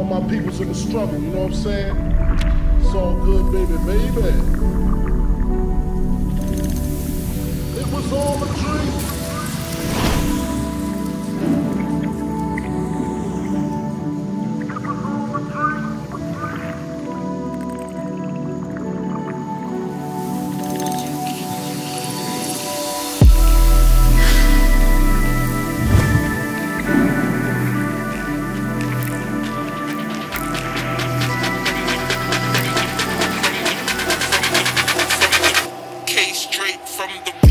my peoples in the struggle, you know what I'm saying? It's all good, baby, baby. It was all a dream. царей